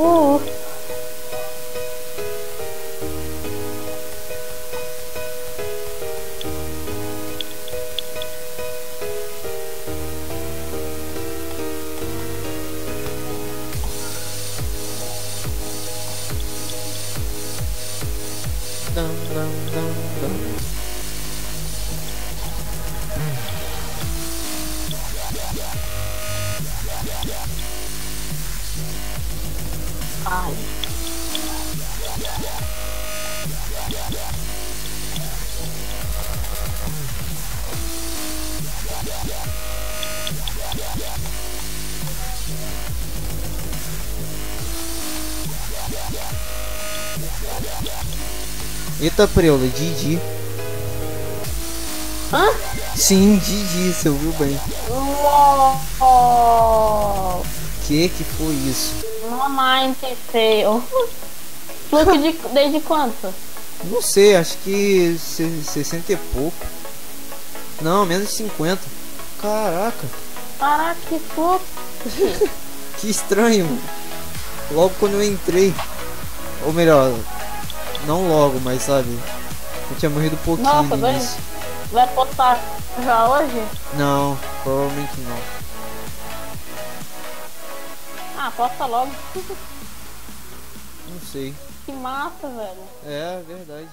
Uh. Dum, dum, dum, dum. Ai. Eita, Preula, Didi. Hã? Sim, Didi, você ouviu bem. Uou. Que que foi isso? Mamãe fail. Fluke de, desde quanto? Não sei, acho que se- 60 e pouco. Não, menos de 50. Caraca, Caraca, que fluke. que estranho. Logo quando eu entrei. Ou melhor, não logo, mas sabe. Eu tinha morrido pouquinho Nossa, no vai, vai postar já hoje? Não, provavelmente não. Ah, posta logo. Não sei. Que massa, velho. É, verdade.